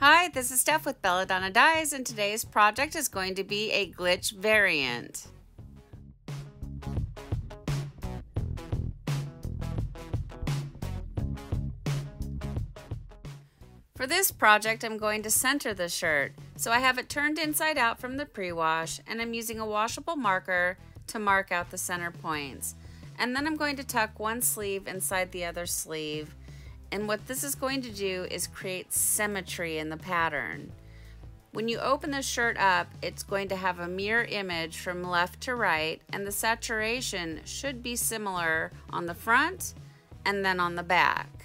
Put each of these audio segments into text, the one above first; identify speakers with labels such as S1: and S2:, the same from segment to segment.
S1: Hi, this is Steph with Belladonna Dyes, and today's project is going to be a glitch variant. For this project, I'm going to center the shirt. So I have it turned inside out from the pre-wash, and I'm using a washable marker to mark out the center points. And then I'm going to tuck one sleeve inside the other sleeve. And what this is going to do is create symmetry in the pattern. When you open the shirt up, it's going to have a mirror image from left to right, and the saturation should be similar on the front and then on the back.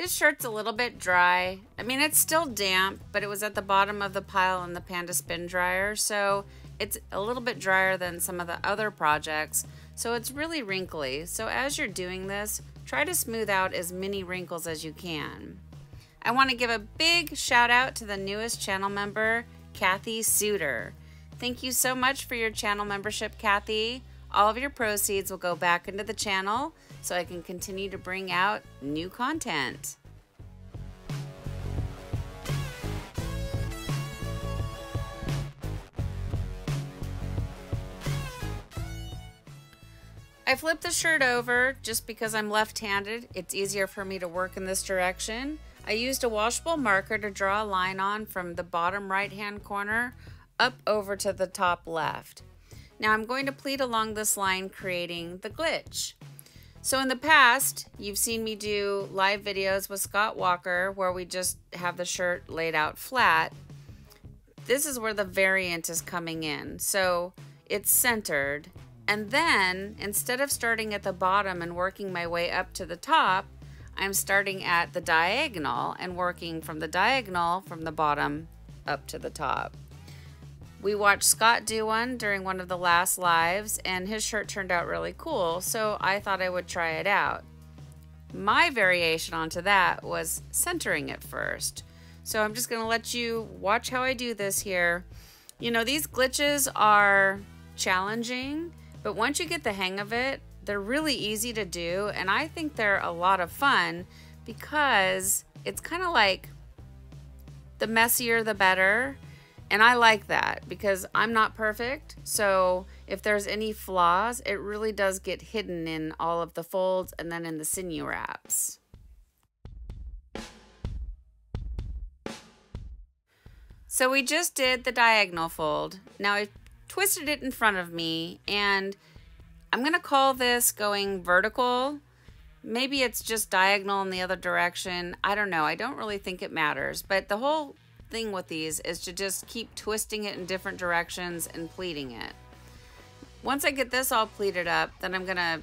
S1: This shirt's a little bit dry. I mean, it's still damp, but it was at the bottom of the pile in the Panda Spin Dryer, so it's a little bit drier than some of the other projects, so it's really wrinkly. So as you're doing this, try to smooth out as many wrinkles as you can. I want to give a big shout out to the newest channel member, Kathy Suter. Thank you so much for your channel membership, Kathy. All of your proceeds will go back into the channel so I can continue to bring out new content. I flipped the shirt over just because I'm left-handed. It's easier for me to work in this direction. I used a washable marker to draw a line on from the bottom right-hand corner up over to the top left. Now I'm going to pleat along this line creating the glitch. So in the past, you've seen me do live videos with Scott Walker where we just have the shirt laid out flat. This is where the variant is coming in. So it's centered. And then instead of starting at the bottom and working my way up to the top, I'm starting at the diagonal and working from the diagonal from the bottom up to the top. We watched Scott do one during one of the last lives, and his shirt turned out really cool, so I thought I would try it out. My variation onto that was centering it first. So I'm just going to let you watch how I do this here. You know, these glitches are challenging, but once you get the hang of it, they're really easy to do, and I think they're a lot of fun because it's kind of like the messier the better and I like that because I'm not perfect. So if there's any flaws, it really does get hidden in all of the folds and then in the sinew wraps. So we just did the diagonal fold. Now I twisted it in front of me and I'm going to call this going vertical. Maybe it's just diagonal in the other direction. I don't know. I don't really think it matters. But the whole thing with these is to just keep twisting it in different directions and pleating it. Once I get this all pleated up, then I'm gonna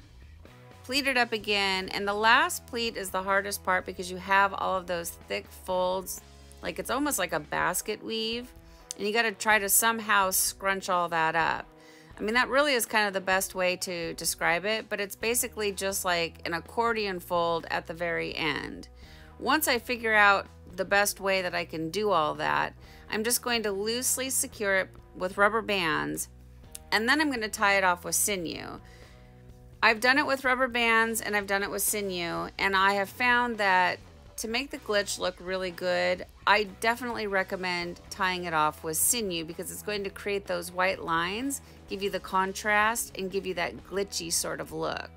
S1: pleat it up again. And the last pleat is the hardest part because you have all of those thick folds. Like it's almost like a basket weave. And you gotta try to somehow scrunch all that up. I mean, that really is kind of the best way to describe it, but it's basically just like an accordion fold at the very end. Once I figure out the best way that I can do all that, I'm just going to loosely secure it with rubber bands and then I'm going to tie it off with sinew. I've done it with rubber bands and I've done it with sinew and I have found that to make the glitch look really good, I definitely recommend tying it off with sinew because it's going to create those white lines, give you the contrast, and give you that glitchy sort of look.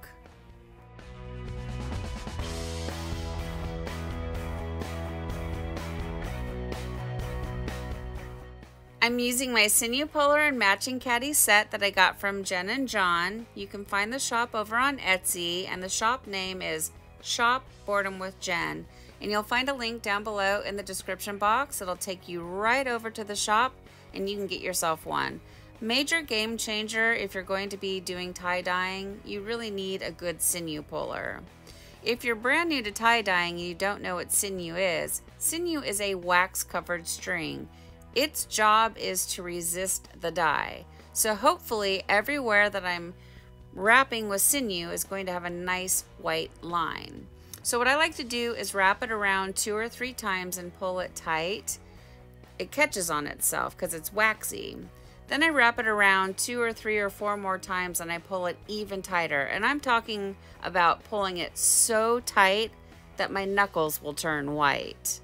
S1: I'm using my Sinew Puller and Matching Caddy set that I got from Jenn and John. You can find the shop over on Etsy, and the shop name is Shop Boredom with Jenn. And you'll find a link down below in the description box. It'll take you right over to the shop, and you can get yourself one. Major game changer if you're going to be doing tie-dyeing, you really need a good sinew puller. If you're brand new to tie-dyeing and you don't know what sinew is, sinew is a wax-covered string. Its job is to resist the dye. So hopefully everywhere that I'm wrapping with sinew is going to have a nice white line. So what I like to do is wrap it around two or three times and pull it tight. It catches on itself because it's waxy. Then I wrap it around two or three or four more times and I pull it even tighter. And I'm talking about pulling it so tight that my knuckles will turn white.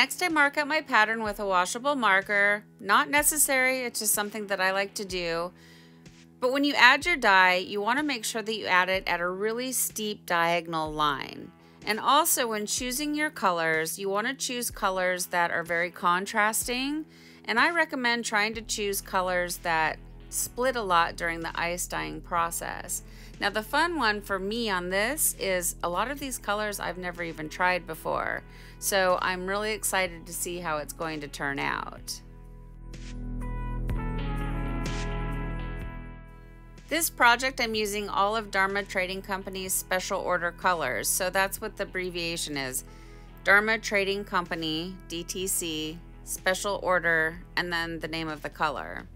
S1: Next, I mark up my pattern with a washable marker. Not necessary, it's just something that I like to do. But when you add your dye, you want to make sure that you add it at a really steep diagonal line. And also when choosing your colors, you want to choose colors that are very contrasting. And I recommend trying to choose colors that split a lot during the ice dyeing process. Now the fun one for me on this is a lot of these colors I've never even tried before. So I'm really excited to see how it's going to turn out. This project I'm using all of Dharma Trading Company's special order colors. So that's what the abbreviation is. Dharma Trading Company, DTC, special order, and then the name of the color.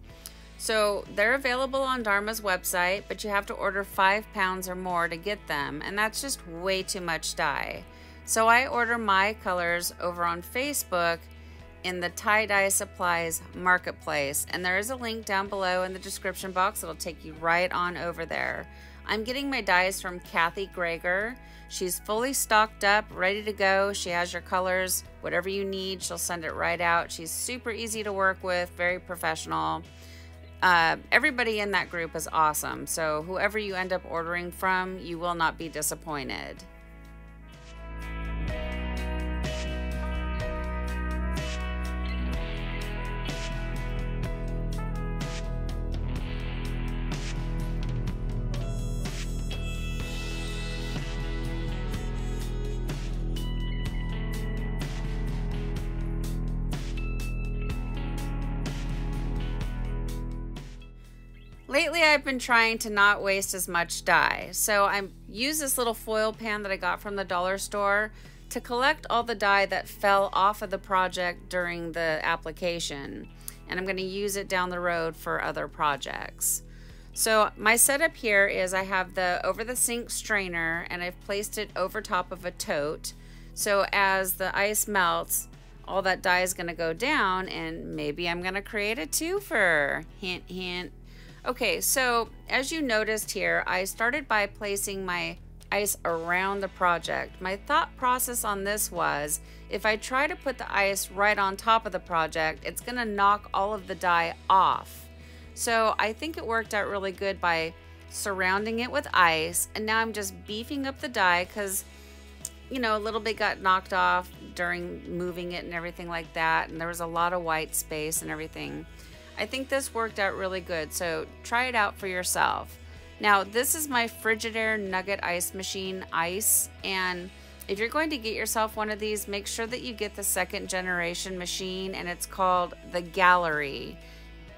S1: So they're available on Dharma's website, but you have to order five pounds or more to get them, and that's just way too much dye. So I order my colors over on Facebook in the Tie Dye Supplies Marketplace, and there is a link down below in the description box that'll take you right on over there. I'm getting my dyes from Kathy Greger. She's fully stocked up, ready to go. She has your colors, whatever you need, she'll send it right out. She's super easy to work with, very professional. Uh, everybody in that group is awesome. So, whoever you end up ordering from, you will not be disappointed. Been trying to not waste as much dye. So I use this little foil pan that I got from the dollar store to collect all the dye that fell off of the project during the application. And I'm going to use it down the road for other projects. So my setup here is I have the over the sink strainer and I've placed it over top of a tote. So as the ice melts, all that dye is going to go down and maybe I'm going to create a twofer. Hint, hint. Okay, so as you noticed here, I started by placing my ice around the project. My thought process on this was if I try to put the ice right on top of the project, it's to knock all of the dye off. So I think it worked out really good by surrounding it with ice. And now I'm just beefing up the dye because, you know, a little bit got knocked off during moving it and everything like that. And there was a lot of white space and everything. I think this worked out really good, so try it out for yourself. Now, this is my Frigidaire Nugget Ice Machine Ice, and if you're going to get yourself one of these, make sure that you get the second generation machine, and it's called the Gallery.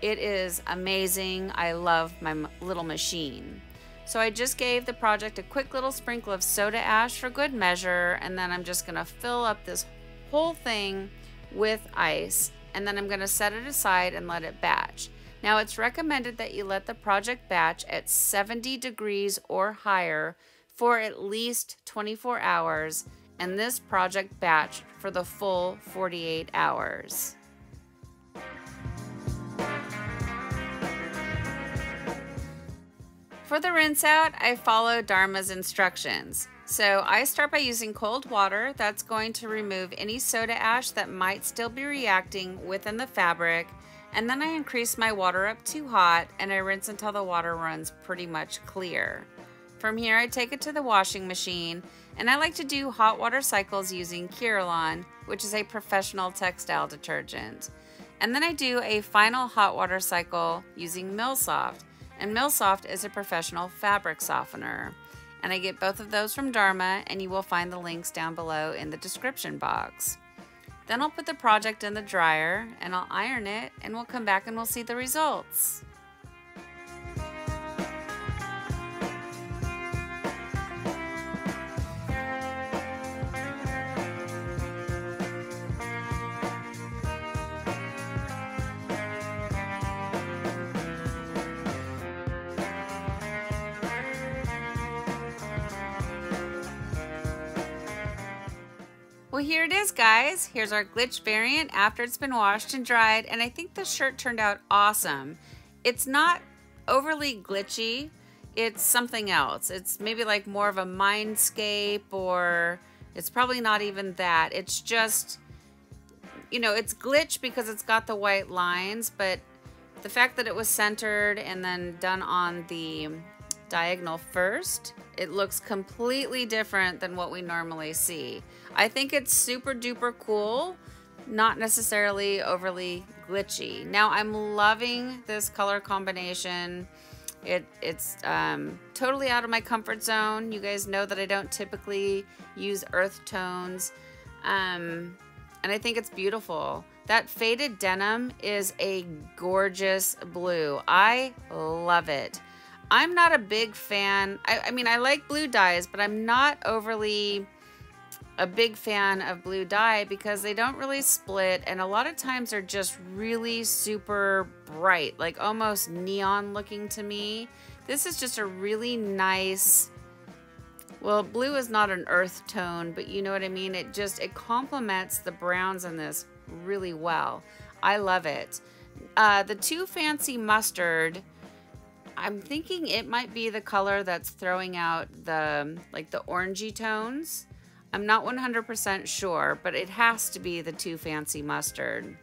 S1: It is amazing. I love my little machine. So I just gave the project a quick little sprinkle of soda ash for good measure, and then I'm just gonna fill up this whole thing with ice and then I'm going to set it aside and let it batch. Now it's recommended that you let the project batch at 70 degrees or higher for at least 24 hours and this project batch for the full 48 hours. For the rinse out, I follow Dharma's instructions. So I start by using cold water. That's going to remove any soda ash that might still be reacting within the fabric. And then I increase my water up to hot and I rinse until the water runs pretty much clear. From here, I take it to the washing machine and I like to do hot water cycles using Kieralon, which is a professional textile detergent. And then I do a final hot water cycle using Milsoft and Milsoft is a professional fabric softener. And I get both of those from Dharma, and you will find the links down below in the description box. Then I'll put the project in the dryer and I'll iron it, and we'll come back and we'll see the results. Well, here it is, guys. Here's our glitch variant after it's been washed and dried, and I think the shirt turned out awesome. It's not overly glitchy. It's something else. It's maybe like more of a mindscape, or it's probably not even that. It's just, you know, it's glitch because it's got the white lines, but the fact that it was centered and then done on the diagonal first, it looks completely different than what we normally see. I think it's super duper cool, not necessarily overly glitchy. Now I'm loving this color combination. It, it's um, totally out of my comfort zone. You guys know that I don't typically use earth tones. Um, and I think it's beautiful. That faded denim is a gorgeous blue. I love it. I'm not a big fan. I, I mean, I like blue dyes, but I'm not overly a big fan of blue dye because they don't really split and a lot of times they're just really super bright, like almost neon looking to me. This is just a really nice, well, blue is not an earth tone, but you know what I mean? It just, it complements the browns in this really well. I love it. Uh, the too fancy mustard, I'm thinking it might be the color that's throwing out the, um, like the orangey tones. I'm not 100% sure, but it has to be the too fancy mustard.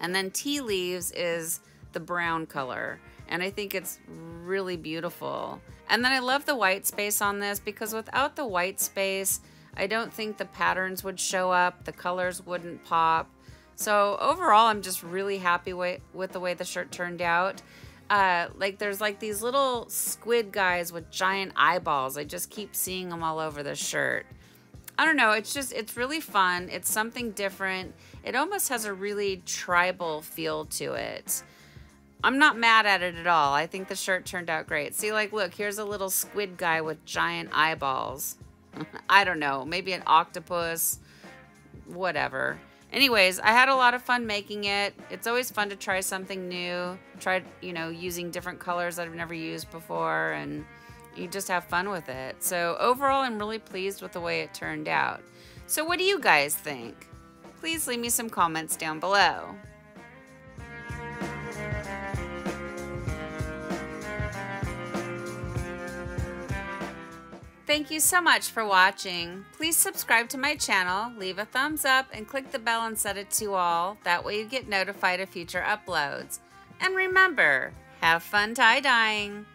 S1: And then tea leaves is the brown color. And I think it's really beautiful. And then I love the white space on this because without the white space, I don't think the patterns would show up. The colors wouldn't pop. So overall, I'm just really happy with, with the way the shirt turned out. Uh, like there's like these little squid guys with giant eyeballs. I just keep seeing them all over the shirt. I don't know. It's just, it's really fun. It's something different. It almost has a really tribal feel to it. I'm not mad at it at all. I think the shirt turned out great. See, like, look, here's a little squid guy with giant eyeballs. I don't know. Maybe an octopus. Whatever. Anyways, I had a lot of fun making it. It's always fun to try something new. Try, you know, using different colors that I've never used before and you just have fun with it. So overall, I'm really pleased with the way it turned out. So what do you guys think? Please leave me some comments down below. Thank you so much for watching. Please subscribe to my channel, leave a thumbs up, and click the bell and set it to all. That way you get notified of future uploads. And remember, have fun tie-dyeing!